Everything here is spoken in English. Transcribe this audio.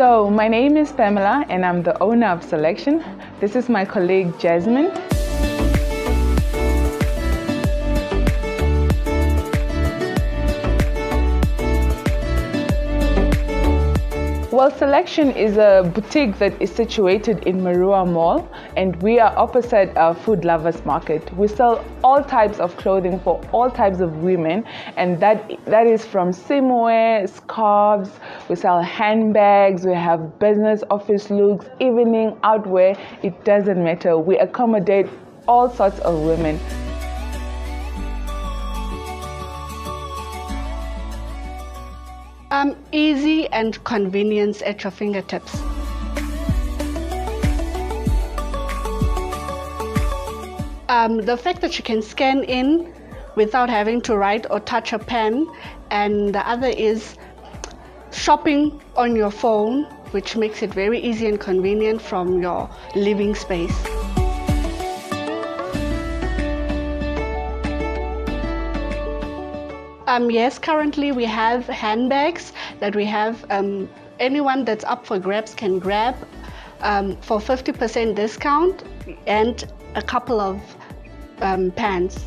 So, my name is Pamela and I'm the owner of Selection. This is my colleague Jasmine. Well, Selection is a boutique that is situated in Maerua Mall, and we are opposite our Food Lovers Market. We sell all types of clothing for all types of women, and that that is from swimwear, scarves. We sell handbags. We have business office looks, evening outwear. It doesn't matter. We accommodate all sorts of women. Um, easy and convenience at your fingertips. Um, the fact that you can scan in without having to write or touch a pen, and the other is shopping on your phone, which makes it very easy and convenient from your living space. Um, yes, currently we have handbags that we have. Um, anyone that's up for grabs can grab um, for 50% discount and a couple of um, pants.